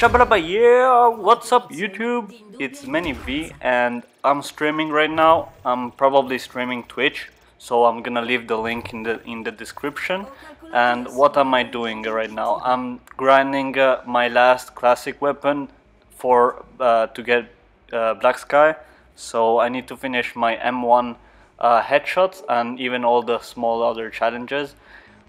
Shabalaba, yeah, what's up YouTube? It's Meni V and I'm streaming right now. I'm probably streaming Twitch, so I'm gonna leave the link in the in the description. And what am I doing right now? I'm grinding uh, my last classic weapon for uh, to get uh, Black Sky. So I need to finish my M1 uh, headshots and even all the small other challenges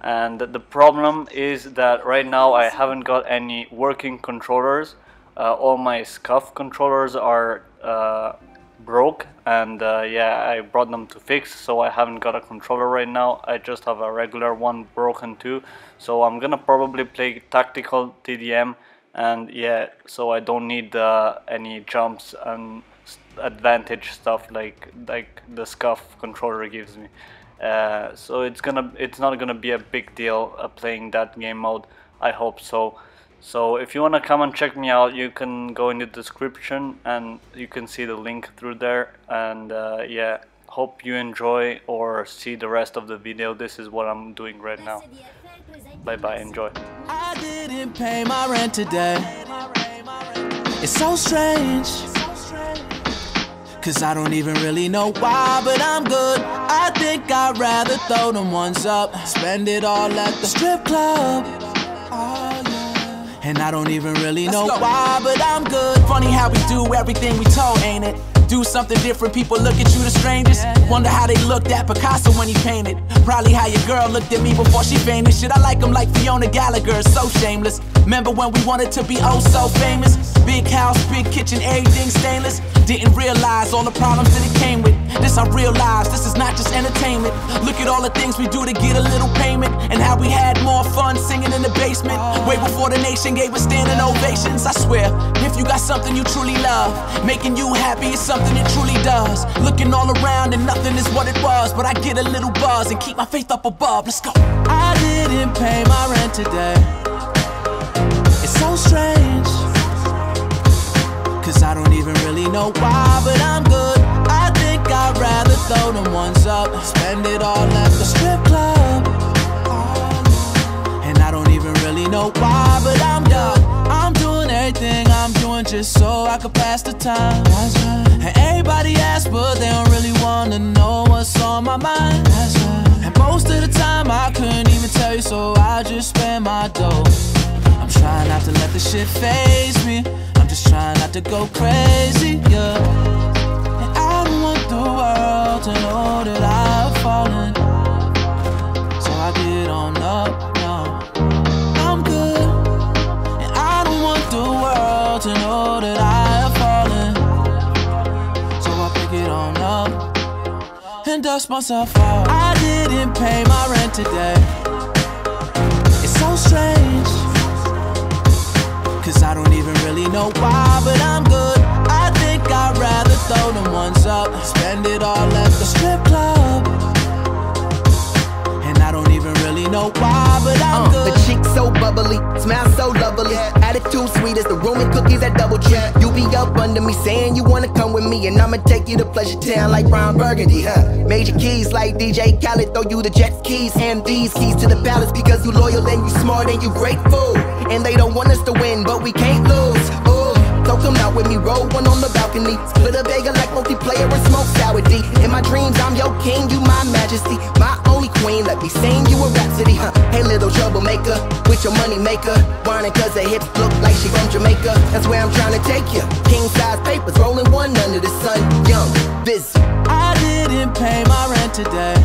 and the problem is that right now I haven't got any working controllers. Uh, all my Scuf controllers are uh, broke and uh, yeah I brought them to fix so I haven't got a controller right now. I just have a regular one broken too. So I'm gonna probably play tactical TDM and yeah so I don't need uh, any jumps and advantage stuff like like the Scuf controller gives me uh, so it's gonna it's not gonna be a big deal uh, playing that game mode. I hope so. So if you wanna come and check me out you can go in the description and you can see the link through there. And uh, yeah hope you enjoy or see the rest of the video. This is what I'm doing right now. Bye bye enjoy. I didn't pay my rent today. It's so strange Cause I don't even really know why, but I'm good. I think I'd rather throw them ones up, spend it all at the strip club. Oh, yeah. And I don't even really know why, but I'm good. Funny how we do everything we told, ain't it? Do something different, people look at you the strangest. Wonder how they looked at Picasso when he painted. Probably how your girl looked at me before she fainted. Shit, I like him like Fiona Gallagher, so shameless. Remember when we wanted to be oh so famous? Big house, big kitchen, everything stainless. Didn't realize all the problems that it came with. This I realized, this is not just entertainment. Look at all the things we do to get a little payment. And how we had more fun singing in the basement. Way before the nation gave us standing ovations. I swear, if you got something you truly love, making you happy is something it truly does. Looking all around and nothing is what it was. But I get a little buzz and keep my faith up above. Let's go. I didn't pay my rent today. It's so strange. Cause I don't even really know why, throw them ones up, spend it all at the strip club. And I don't even really know why, but I'm done. I'm doing everything I'm doing just so I could pass the time. And everybody asks, but they don't really wanna know what's on my mind. And most of the time I couldn't even tell you, so I just spend my dough. I'm trying not to let the shit phase me. I'm just trying not to go crazy, yeah. Up myself off. I didn't pay my rent today. It's so strange. Cause I don't even really know why, but I'm good. I think I'd rather throw them ones up, spend it all at the strip club. And I don't even really know why, but I'm Uh, good. the cheek so bubbly, smile so lovely. Attitude sweet as the room and cookies at Double Tree. You be up under me saying you wanna come with me, and I'ma take you to Pleasure Town like Ron Burgundy, huh? Major keys like DJ Khaled, throw you the jet keys, and these keys to the palace because you loyal and you smart and you grateful. And they don't want us to win, but we can't lose. Ooh. So come out with me, roll one on the balcony. Split a bagel like multiplayer and smoke sour D. In my dreams, I'm your king, you my majesty. My only queen, let me sing you a rhapsody, huh? Hey, little troublemaker, with your money maker. Whining cause her hips look like she from Jamaica. That's where I'm trying to take you. King size papers, rolling one under the sun. Young, biz. I didn't pay my rent today.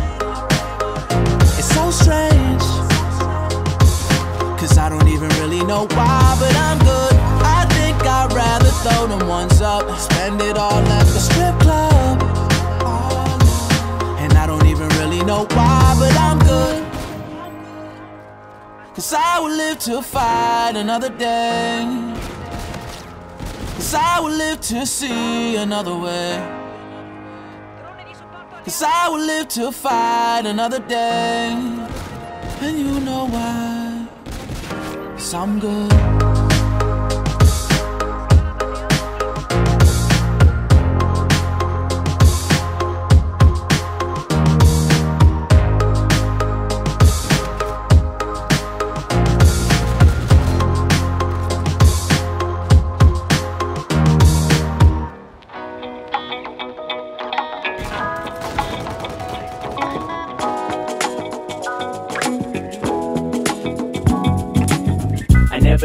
It's so strange. Cause I don't even really know why, but I'm good. I think I'd rather throw them ones up, spend it all at the strip club. And I don't even really know why, Cause I will live to fight another day. Cause I will live to see another way. Cause I will live to fight another day. And you know why. Cause I'm good.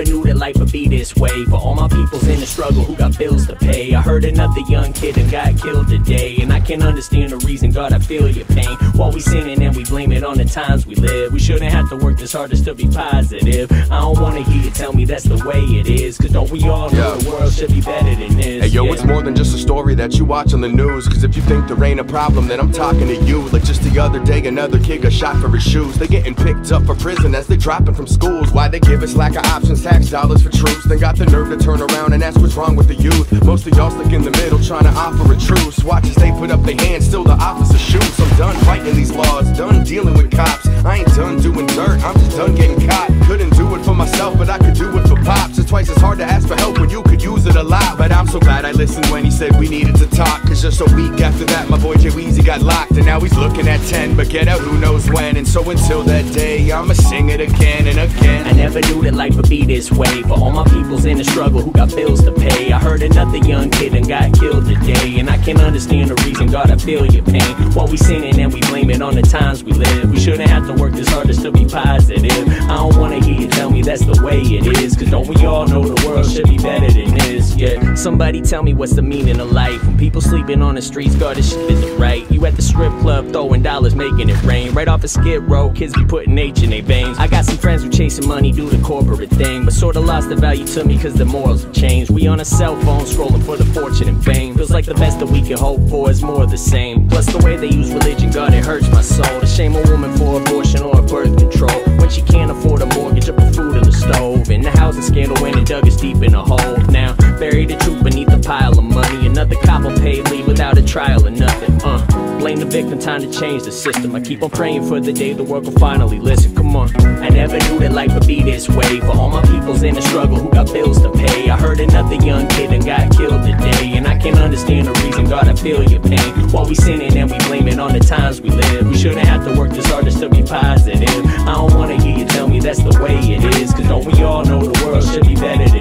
Never knew that life would be this way. For all my peoples in the struggle who got bills to pay. I heard another young kid and got killed today. And I can understand the reason, God, I feel your pain. While we sinning and we blame it on the times we live. We shouldn't have to work this hard just to be positive. I don't wanna hear you tell me that's the way it is. Cause don't we all know Yeah. the world should be better than this? Hey yo, yeah. it's more than just a story that you watch on the news. Cause if you think there ain't a problem, then I'm talking to you. Like just the other day, another kid got shot for his shoes. They getting picked up for prison as they dropping from schools. Why they give us lack of options, tax dollars for troops? Then got the nerve to turn around and ask what's wrong with the youth. Most of y'all stuck in the middle trying to offer a truce. Watch as they put up their hands, still the officer shoots. I'm done fighting these laws, done dealing with cops. I ain't done doing dirt, I'm just done getting caught. Couldn't do it for myself, but I could do it for pops. It's twice as hard to ask for help when you could use it a lot. But I'm so glad I listened when he said we needed to talk. Cause just a week after that, my boy Jay Weezy got locked. And now he's looking at 10, but get out who knows when. And so until that day, I'ma sing it again and again. I never knew that life would be this way. For all my peoples in the struggle who got bills to pay. I heard another young kid and got killed today. And I can't understand the reason, God, I feel your pain. While we sinning and we blame it on the times we live. We shouldn't have to work this hard to be positive. I don't wanna hear you tell me that's the way it is. Cause don't we all know the world should be better than. Somebody tell me what's the meaning of life. When people sleeping on the streets, God, this shit isn't right. You at the strip club throwing dollars, making it rain. Right off a skid row, kids be putting H in their veins. I got some friends who chasing money, do the corporate thing. But sorta lost the value to me cause the morals have changed. We on a cell phone scrolling for the fortune and fame. Feels like the best that we can hope for is more of the same. Plus the way they use religion, God, it hurts my soul. Victim, time to change the system. I keep on praying for the day the world will finally listen. Come on. I never knew that life would be this way. For all my peoples in the struggle who got bills to pay. I heard another young kid and got killed today. And I can't understand the reason, God, I feel your pain. While we sinning and we blame it on the times we live. We shouldn't have to work this hard just to be positive. I don't wanna hear you tell me that's the way it is. Cause don't we all know the world should be better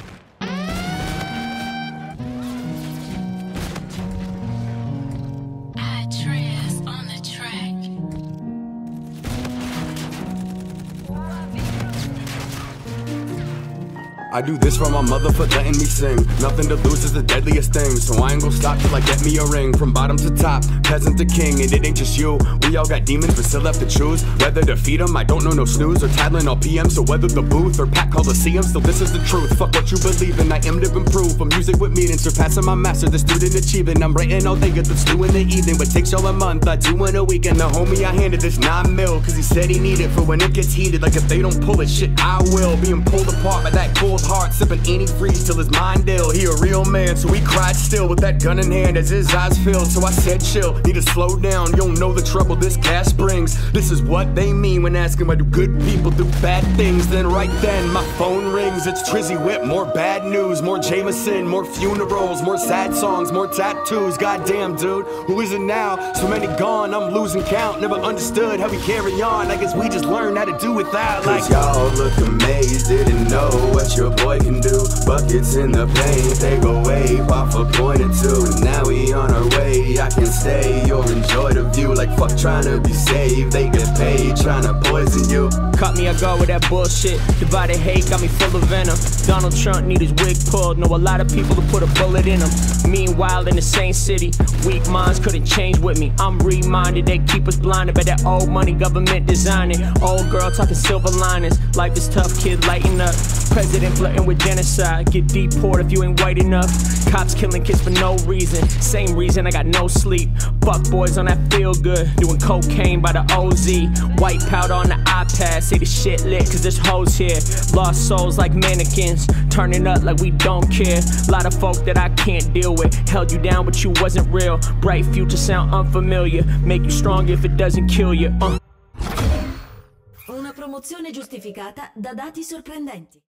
I do this for my mother for letting me sing. Nothing to lose is the deadliest thing. So I ain't gonna stop till I get me a ring. From bottom to top, peasant to king. And it ain't just you. We all got demons, but still have to choose. Whether to feed them, I don't know no snooze or tattling all PM. So whether the booth or pack coliseum, still this is the truth. Fuck what you believe in, I am to improve. For music with meaning, surpassing my master, the student achieving. I'm writing all day, get the stew in the evening. But takes y'all a month, I do in a week. And the homie I handed this nine mil. Cause he said he need it for when it gets heated. Like if they don't pull it, shit, I will. Being pulled apart by that heart, sipping any freeze till his mind ill. He a real man, so he cried still with that gun in hand as his eyes filled. So I said, chill, need to slow down. You don't know the trouble this cash brings. This is what they mean when asking why do good people do bad things. Then right then, my phone rings. It's Trizzy Whip, more bad news, more Jameson, more funerals, more sad songs, more tattoos. Goddamn, dude, who is it now? So many gone, I'm losing count. Never understood how we carry on. I guess we just learned how to do without. Like y'all look amazed, didn't know what your boy can do. Buckets in the paint, they go way off a point or two. Now we on our way. I can stay or enjoy the view. Like fuck trying to be saved, they get paid trying to poison you. Caught me a guard with that bullshit. Divided hate got me full of venom. Donald Trump need his wig pulled. Know a lot of people who put a bullet in him. Meanwhile, in the same city, weak minds couldn't change with me. I'm reminded they keep us blinded by that old money government designing. Old girl talking silver linings. Life is tough, kid, lighten up. President flirting with genocide. Get deported if you ain't white enough. Cops killing kids for no reason. Same reason I got no sleep. Fuck boys on that feel good. Doing cocaine by the OZ. White powder on the iPad. Say the shit lit cause there's hoes here. Lost souls like mannequins. Turning up like we don't care. Lot of folk that I can't deal with. Held you down but you wasn't real. Bright future sound unfamiliar. Make you strong if it doesn't kill you. Uh. Una promozione giustificata da dati sorprendenti.